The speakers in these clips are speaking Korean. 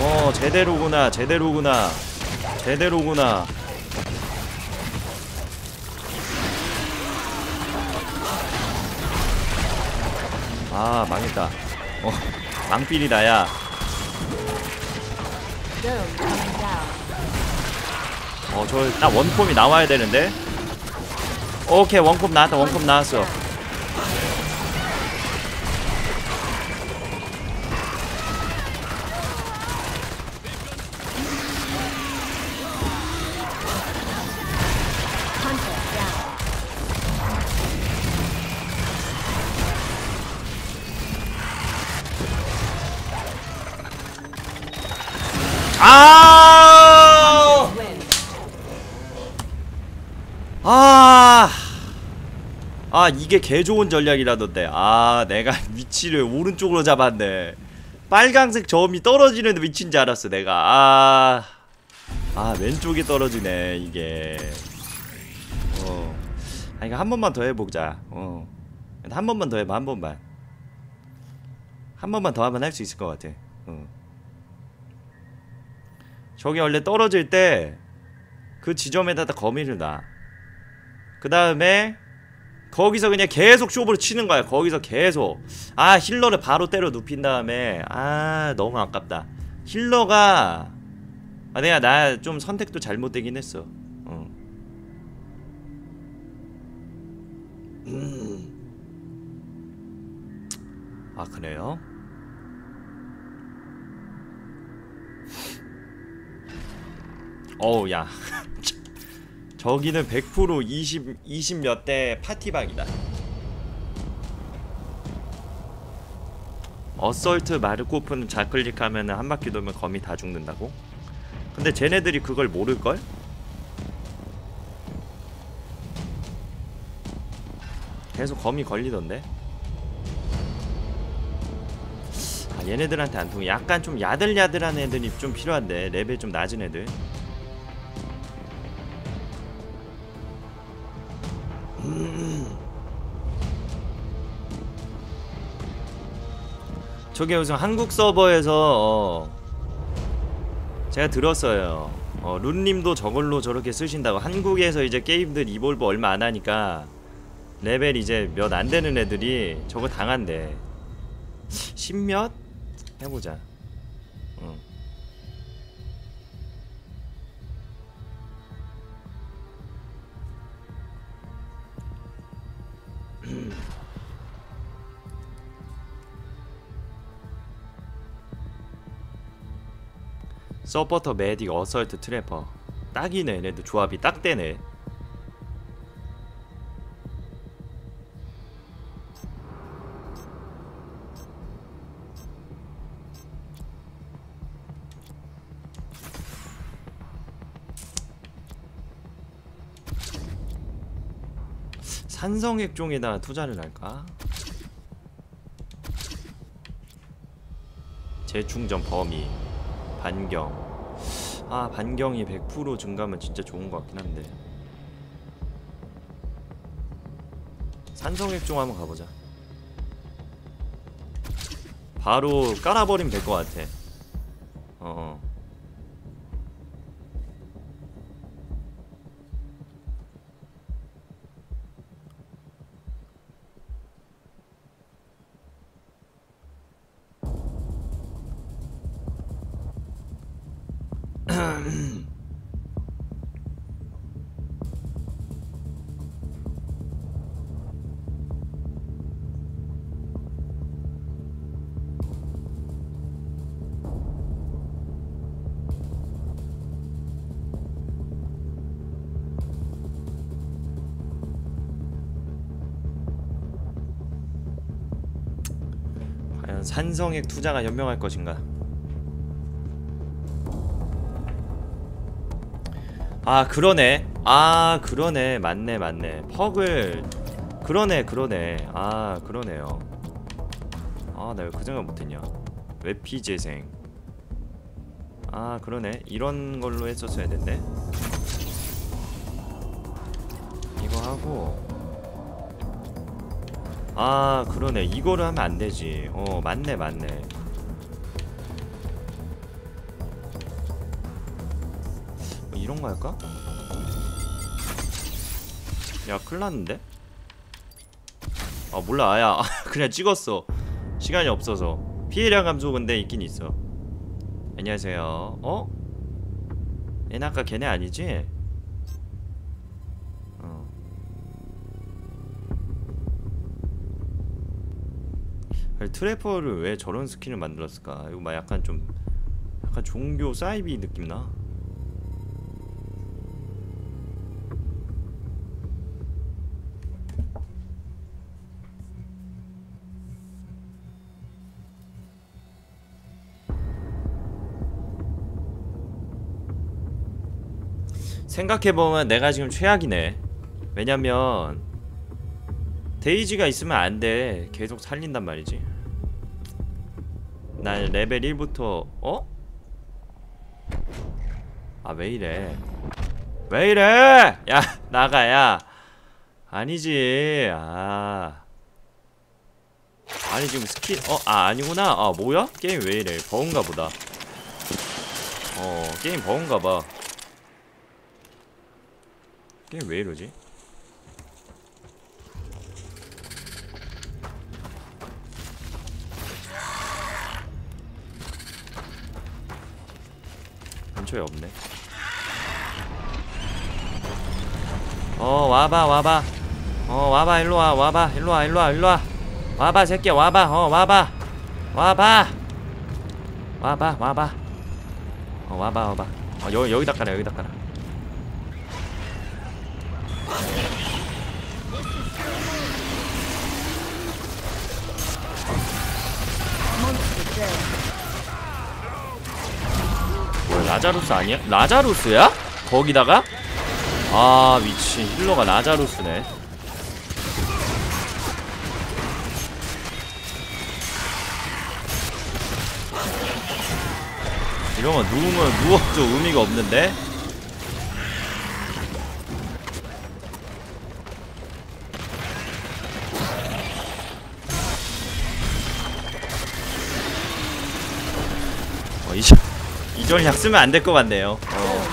어 제대로구나 제대로구나 제대로구나 아 망했다 어 망필이다 야. 어, 저, 딱 원콤이 나와야 되는데? 오케이, 원콤 나왔다, 원콤 나왔어. 아! 아, 이게 개 좋은 전략이라던데. 아, 내가 위치를 오른쪽으로 잡았네. 빨강색 점이 떨어지는 위치인 줄 알았어, 내가. 아. 아, 왼쪽에 떨어지네, 이게. 어. 아, 이거 한 번만 더 해보자. 어. 한 번만 더 해봐, 한 번만. 한 번만 더 하면 할 수 있을 것 같아. 어. 저기 원래 떨어질 때 그 지점에다가 거미를 놔. 그 다음에 거기서 그냥 계속 쇼부를 치는 거야. 거기서 계속. 아 힐러를 바로 때려 눕힌 다음에 아 너무 아깝다. 힐러가 아 내가 나 좀 선택도 잘못되긴 했어. 어. 음. 아 그래요? 어우 야 저기는 100% 20, 20몇 대 파티방이다 Assault 마르코프는 좌클릭하면 한 바퀴 돌면 거미 다 죽는다고? 근데 쟤네들이 그걸 모를걸? 계속 거미 걸리던데? 아 얘네들한테 안 통해 약간 좀 야들야들한 애들이 좀 필요한데 레벨 좀 낮은 애들 저게 무슨 한국 서버에서 어, 제가 들었어요. 어, 룬님도 저걸로 저렇게 쓰신다고 한국에서 이제 게임들 이볼브 얼마 안 하니까 레벨 이제 몇 안 되는 애들이 저거 당한대. 10몇? 해보자. 어. 서포터 메딕 어설트 트래퍼. 딱이네 얘네들 조합이 딱 되네. 산성액 종에다 투자를 할까? 재충전 범위 반경. 아 반경이 100% 증가하면 진짜 좋은 것 같긴 한데. 산성액 종 한번 가보자. 바로 깔아버리면 될 것 같아 과연 산성액 투자가 현명할 것인가? 아 그러네. 아 그러네. 맞네 맞네. 퍽을. 그러네 그러네. 아 그러네요. 아 나 왜 그 생각 못했냐? 웹피 재생. 아 그러네. 이런 걸로 했었어야 됐네. 이거 하고 아 그러네 이거를 하면 안되지 어 맞네 맞네 뭐 이런거 할까? 야 큰일났는데? 아 몰라 아야 그냥 찍었어 시간이 없어서 피해량 감소 근데 있긴 있어 안녕하세요 어? 얘는 아까 걔네 아니지? trapper를 왜 저런 스킨을 만들었을까? 이거 막 약간 좀 약간 종교 사이비 느낌 나. 생각해보면 내가 지금 최악이네 왜냐면 데이지가 있으면 안 돼. 계속 살린단 말이지. 난 레벨 1부터 어? 아 왜이래? 왜이래? 야 나가 야. 아니지. 아. 아니 지금 스킬 어? 아 아니구나. 아 뭐야? 게임 왜 이래? 버그인가 보다. 어 게임 버그인가 봐. 게임 왜 이러지? 근처에 없네. 어 와봐 와봐. 어 와봐 일로와 와봐. 일로와 일로와 일로와. 와봐 새끼야 와봐. 어 와봐. 와봐. 와봐 와봐. 어 와봐 와봐. 어 여기 여기다 깔아 여기다 깔아 Monster 라자루스 아니야? 라자루스야? 거기다가? 아 미친 힐러가 라자루스네 이러면 누우면 누워도 의미가 없는데? 전략 쓰면 안 될 것 같네요 어.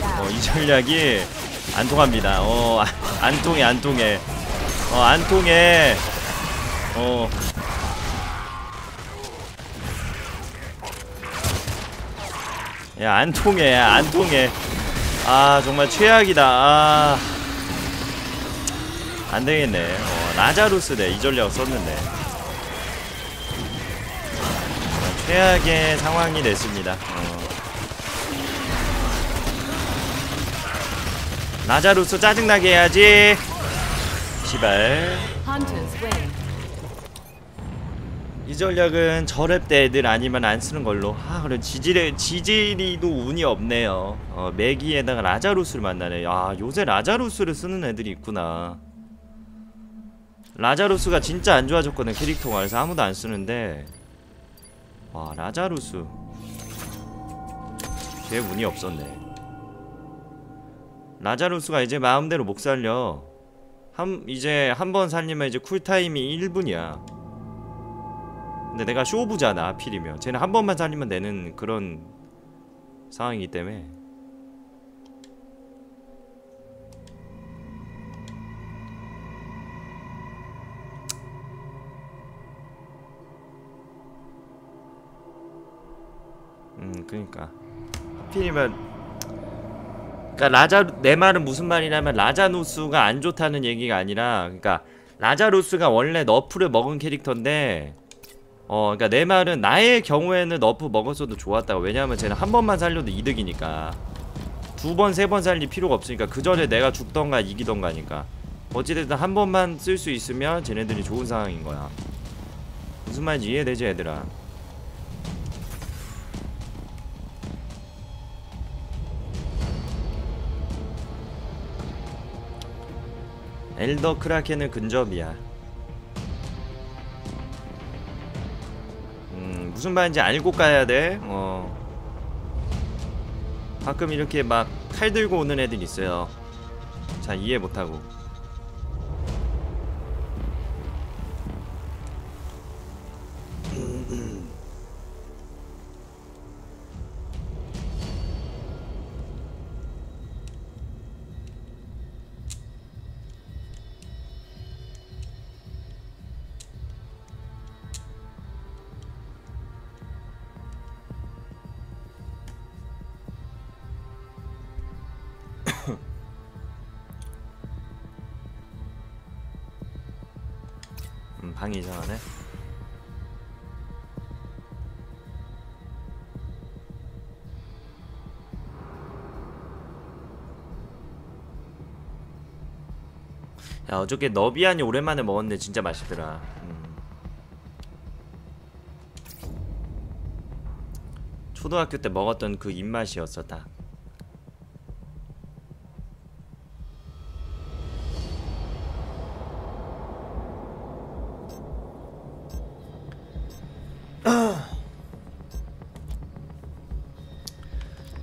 Down. 어, 이 전략이 안 통합니다. 어, 안, 안 통해, 안 통해. 어, 안 통해. 어. 야, 안 통해, 안 통해. 아, 정말 최악이다. 아. 안 되겠네. 어, 라자루스네. 이 전략 썼는데. 어, 최악의 상황이 됐습니다. 어. 나자루스 짜증나게 해야지. 시발. 이 전략은 저렙 때 애들 아니면 안 쓰는 걸로. 아 그래 지지리 지지리도 운이 없네요. 어 매기에다가 라자루스를 만나네. 아 요새 라자루스를 쓰는 애들이 있구나. 라자루스가 진짜 안 좋아졌거든 캐릭터가. 그래서 아무도 안 쓰는데. 와 라자루스. 걔 운이 없었네 라자루스가 이제 마음대로 못 살려. 한 이제 한 번 살리면 이제 쿨타임이 1분이야. 근데 내가 쇼부잖아 하필이면. 쟤는 한 번만 살리면 되는 그런 상황이기 때문에. 음 그니까. 하필이면 그러니까 라자 내 말은 무슨 말이냐면 라자루스가 안 좋다는 얘기가 아니라 그러니까 라자루스가 원래 nerf를 먹은 캐릭터인데 어 그러니까 내 말은 나의 경우에는 nerf 먹었어도 좋았다고. 왜냐하면 쟤는 한 번만 살려도 이득이니까. 두 번 세 번 살릴 필요가 없으니까 그 전에 내가 죽던가 이기던가니까. 어찌됐든 한 번만 쓸 수 있으면 쟤네들이 좋은 상황인 거야. 무슨 말인지 이해되지 얘들아 엘더 크라켄은 근접이야. 음, 무슨 말인지 알고 가야 돼. 어. 가끔 이렇게 막 칼 들고 오는 애들 있어요. 잘 이해 못하고. 야 어저께 너비안이 오랜만에 먹었는데 진짜 맛있더라 음. 초등학교 때 먹었던 그 입맛이었어 딱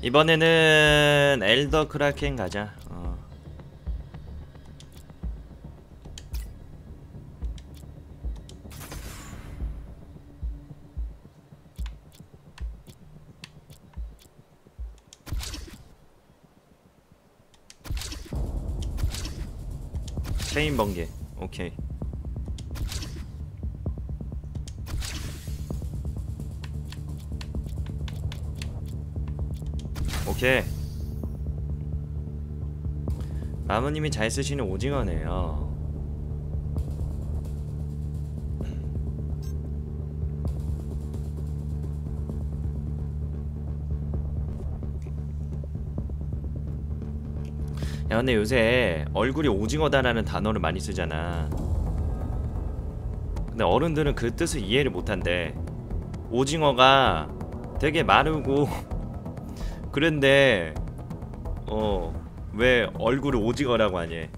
이번에는 엘더 크라켄 가자. 어. 체인 번개. 오케이. 오케이 마무님이 잘 쓰시는 오징어네요 야 근데 요새 얼굴이 오징어다라는 단어를 많이 쓰잖아 근데 어른들은 그 뜻을 이해를 못한대 오징어가 되게 마르고 그런데 어 왜 얼굴을 오징어라고 하니?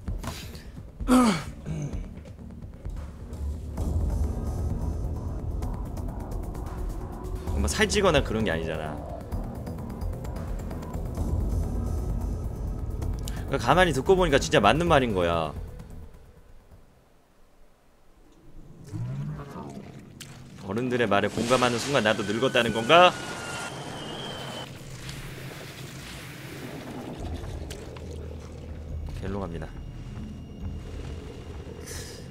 뭐 살찌거나 그런 게 아니잖아. 그러니까 가만히 듣고 보니까 진짜 맞는 말인 거야. 어른들의 말에 공감하는 순간 나도 늙었다는 건가? 갤로 갑니다.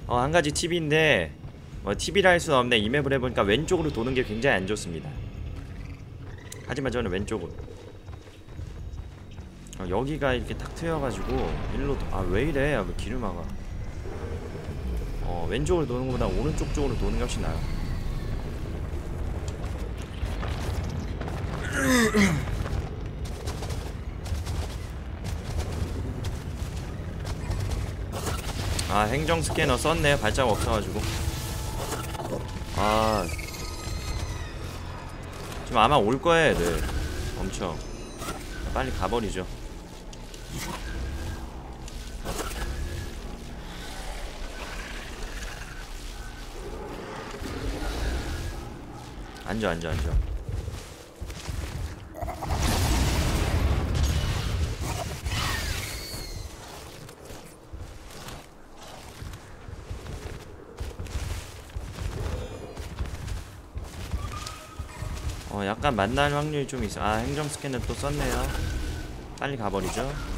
어, 한 가지 팁인데 뭐 팁이라 할 수는 없네. 이 맵을 해보니까 왼쪽으로 도는 게 굉장히 안 좋습니다. 하지만 저는 왼쪽으로. 어, 여기가 이렇게 탁 트여가지고 일로 아왜 이래? 아, 왜 길을 막아? 어 왼쪽으로 도는 것보다 오른쪽 쪽으로 도는 게 훨씬 나아요. 아 행정 스캐너 썼네 발자국 없어가지고 아 지금 아마 올 거야 애들 엄청 빨리 가버리죠 앉아 앉아 앉아. 어 약간 만날 확률이 좀 있어. 아 행정 스캔을 또 썼네요. 빨리 가버리죠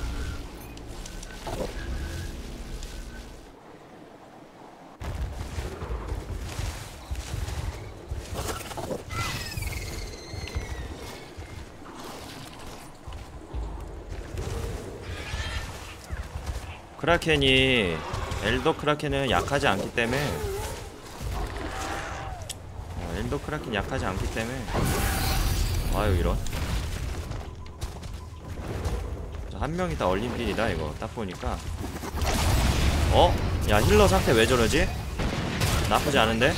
크라켄이 엘더 크라켄은 약하지 않기 때문에 어, 엘더 크라켄 약하지 않기 때문에 아유 이런 자, 한 명이 다 얼림필이다 이거 딱 보니까 어? 야 힐러 상태 왜 저러지? 나쁘지 않은데?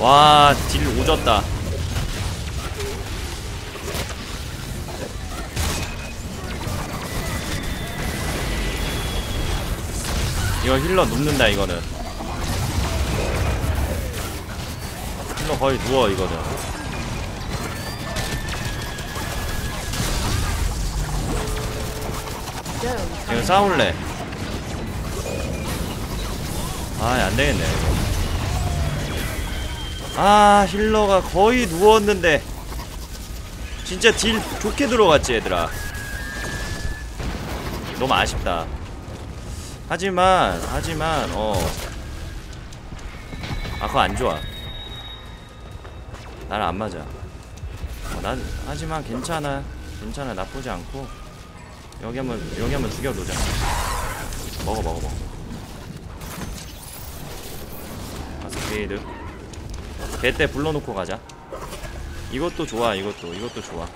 와, 딜 오졌다. 이거 힐러 눕는다 이거는. 힐러 거의 누워 이거는. 이거 싸울래. 아, 안 되겠네. 이거. 아, 힐러가 거의 누웠는데. 진짜 딜 좋게 들어갔지, 얘들아. 너무 아쉽다. 하지만, 하지만, 어. 아 그거 안 좋아 나랑 안 맞아 어, 난 하지만 괜찮아 괜찮아 나쁘지 않고 여기 한번 여기 한번 죽여놓자 먹어 먹어 먹어 아 스피드 개때 불러놓고 가자. 이것도 좋아 이것도. 이것도 좋아.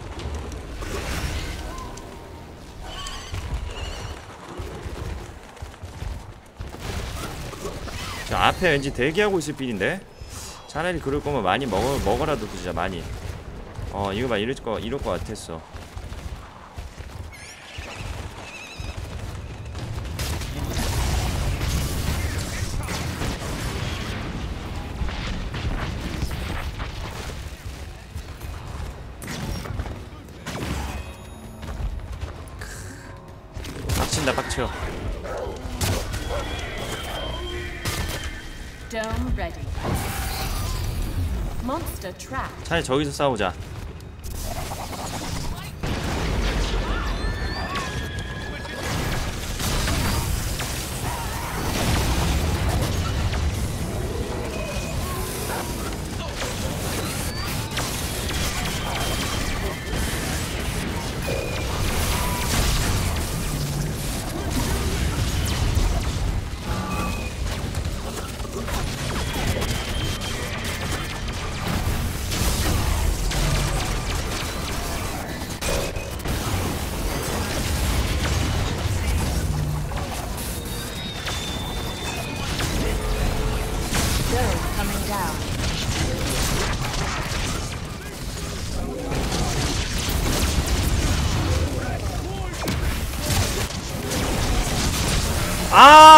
자 앞에 왠지 대기하고 있을 필인데? 차라리 그럴 거면 많이 먹어 먹어라도 진짜 많이. 어 이거 봐 이럴 거 이럴 거 같았어 차라리 저기서 싸우자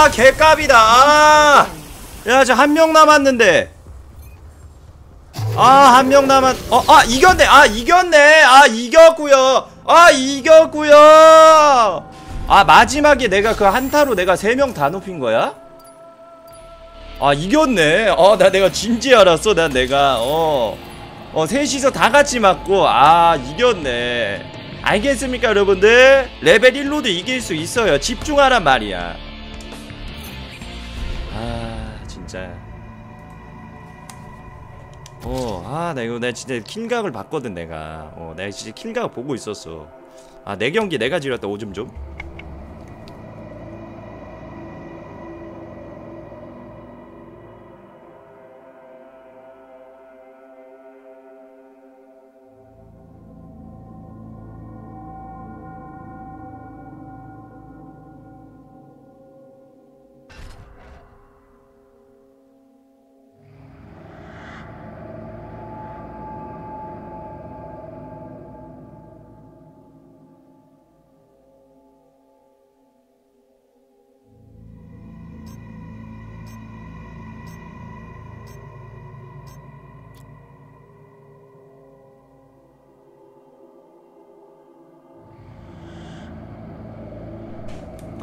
아 개값이다 아! 야저 한명 남았는데 아 한 명 남았 어 아 이겼네 아 이겼네 아 이겼구요 아 이겼구요 아 마지막에 내가 그 한타로 내가 세 명 다 높인 거야? 아 이겼네 어나 내가 진지 알았어 난 내가 어 어, 셋이서 다 같이 맞고, 아, 이겼네. 알겠습니까, 여러분들? 레벨 1로도 이길 수 있어요. 집중하란 말이야. 아, 진짜. 어, 아, 나 이거 내가 진짜 킬각을 봤거든, 내가. 어, 내가 진짜 킬각 보고 있었어. 아, 내 경기 내가 지렸다, 오줌 좀.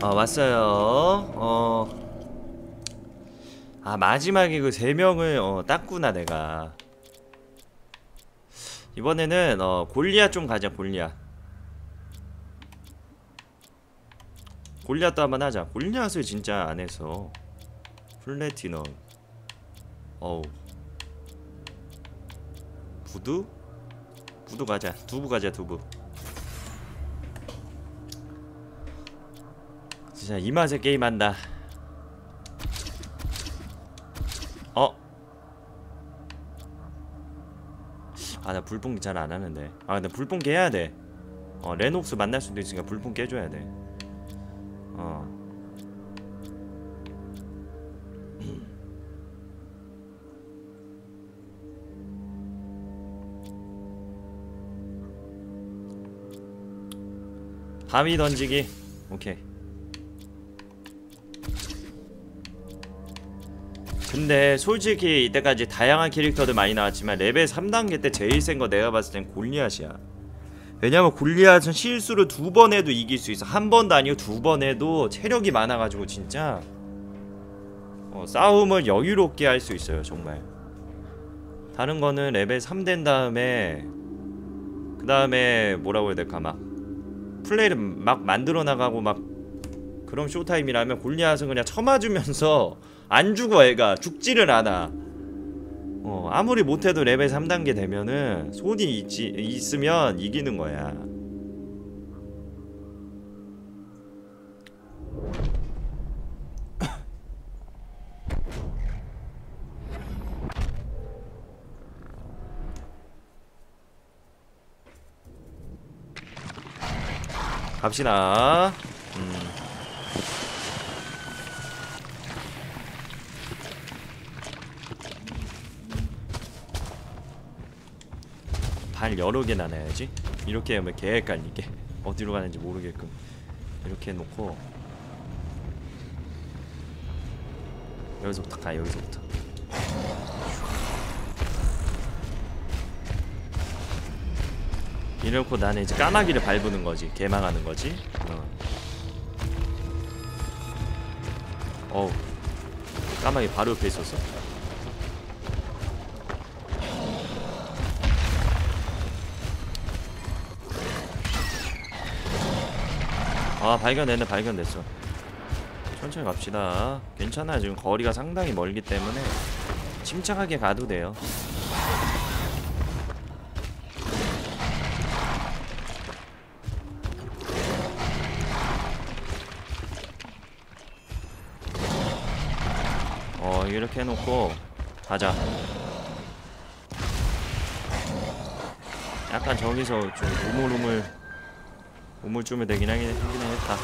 어 왔어요. 어. 아 마지막에 그 세 명을 어 땄구나 내가. 이번에는 어 골리앗 좀 가자 골리앗. 골리앗도 한번 하자. 골리앗을 진짜 안 해서 플래티넘. 어우. 부두? 부두 가자. 두부 가자 두부. 진짜 이 맛에 게임한다. 어? 아 나 불뽕 잘 안 하는데. 아 나 불뽕 깨야 돼. 어 레녹스 만날 수도 있으니까 불뽕 깨줘야 돼. 어. 밤이 던지기. 오케이. 근데 솔직히 이때까지 다양한 캐릭터들 많이 나왔지만 레벨 3단계 때 제일 센 거 내가 봤을 땐 골리앗이야. 왜냐면 골리앗은 실수를 두 번 해도 이길 수 있어. 한 번도 아니고 두 번 해도 체력이 많아가지고 진짜 어, 싸움을 여유롭게 할 수 있어요 정말. 다른 거는 레벨 3 된 다음에 그 다음에 뭐라고 해야 될까 막 플레이를 막 만들어 나가고 막 그런 쇼타임이라면 골리앗은 그냥 쳐맞으면서 안 죽어 애가. 죽지를 않아. 어 아무리 못해도 레벨 3단계 되면은 손이 있지, 있으면 이기는 거야. 갑시다 음. 발 여러 개 나눠야지. 이렇게 하면 개 헷갈리게 어디로 가는지 모르게끔 이렇게 해놓고 여기서부터 가 여기서부터. 이렇고 나는 이제 까마귀를 밟는 거지. 개망하는 거지. 어. 어우. 까마귀 바로 옆에 있었어 아 발견됐네 발견됐어. 천천히 갑시다. 괜찮아 지금 거리가 상당히 멀기 때문에 침착하게 가도 돼요. 어 이렇게 해놓고 가자. 약간 저기서 좀 우물우물 우물쭈물 되긴 하긴 하긴 했다.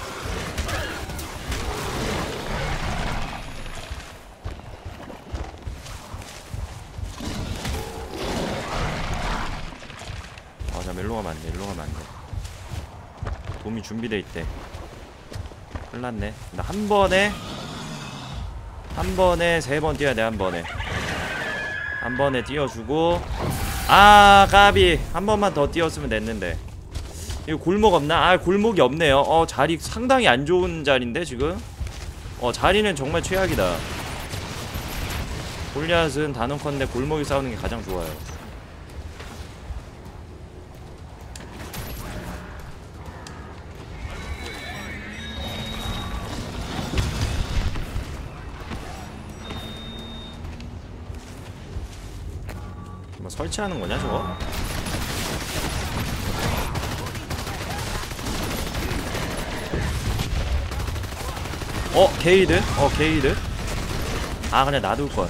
아자 멜로 가면 안돼 멜로 가면 안돼. 도움이 준비돼 있대. 큰일났네. 나 한 번에 한 번에 세 번 뛰어야 돼 한 번에. 한 번에 뛰어주고 아 까비. 한 번만 더 뛰었으면 됐는데 이거 골목 없나? 아 골목이 없네요 어 자리 상당히 안 좋은 자리인데 지금 어 자리는 정말 최악이다 골리앗은 단언컨대 골목이 싸우는 게 가장 좋아요 뭐 설치하는 거냐 저거? 어 게이드? 어 게이드? 아 그냥 놔둘 걸.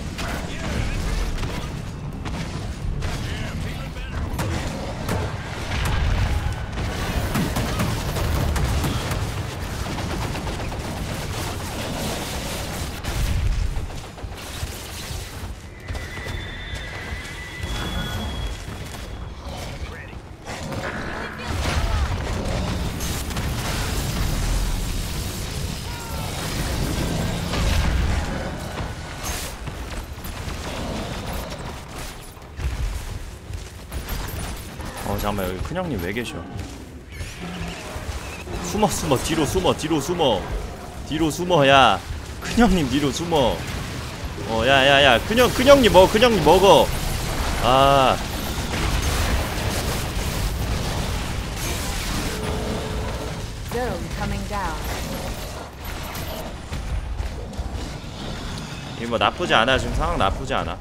잠깐만 여기 큰형님 왜 계셔? 숨어 숨어. 뒤로 숨어 뒤로 숨어. 뒤로 숨어 야. 큰형님 뒤로 숨어. 어 야야야. 큰형 큰형님 먹어 큰형님 먹어. 아. 이거 뭐 나쁘지 않아. 지금 상황 나쁘지 않아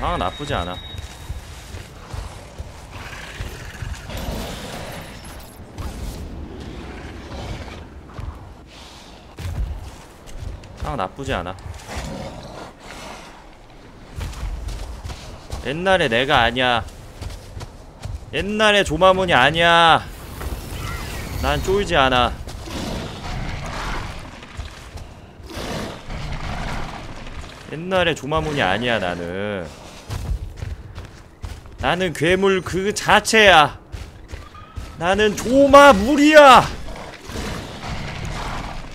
상황 나쁘지 않아 상황 나쁘지 않아 옛날에 내가 아니야 옛날에 조마문이 아니야. 난 쫄지 않아. 옛날에 조마문이 아니야 나는. 나는 괴물 그 자체야. 나는 조마물이야.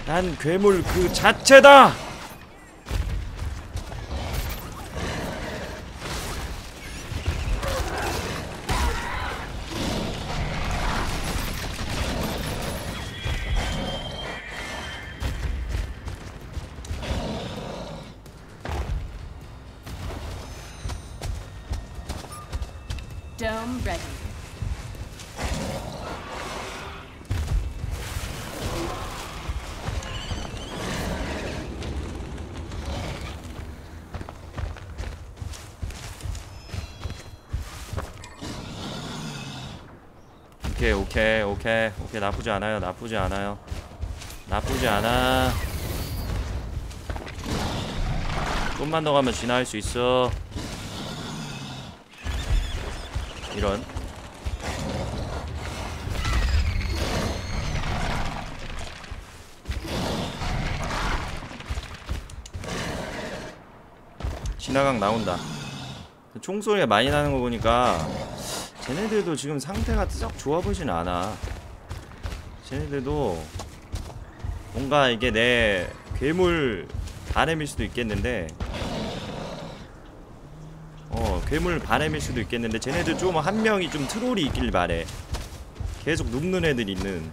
난 괴물 그 자체다. Dome ready. 오케이 오케이 오케이. 오케이 나쁘지 않아요 나쁘지 않아요. 나쁘지 않아. 좀만 더 가면 진화할 수 있어. 이런. 진화각 나온다. 총소리가 많이 나는 거 보니까 쟤네들도 지금 상태가 썩 좋아 보진 않아. 쟤네들도 뭔가 이게 내 괴물 바램일 수도 있겠는데 어 괴물 바램일 수도 있겠는데 쟤네들 좀 한 명이 좀 트롤이 있길 바래. 계속 눕는 애들 있는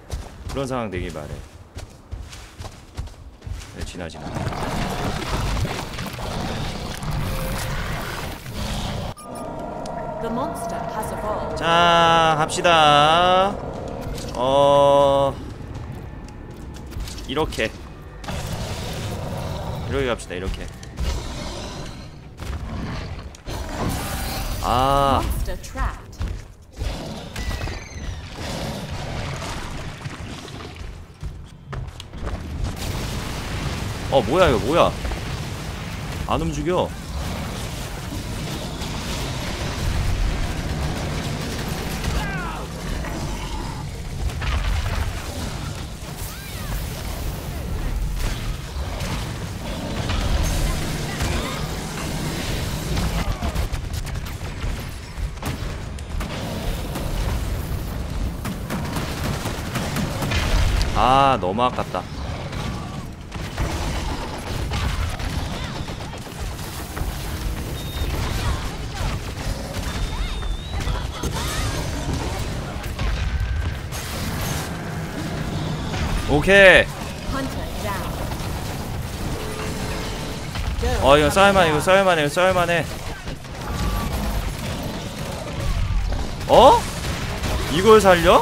그런 상황 되길 바래. 네, 지나 지나. 자 갑시다. 어 이렇게. 이렇게 갑시다 이렇게 아. 어 뭐야 이거 뭐야 안 움직여 아 너무 아깝다 오케이 어 이거 쌀만 이거. 쌀만해 이거 쌀만해 어? 이걸 살려?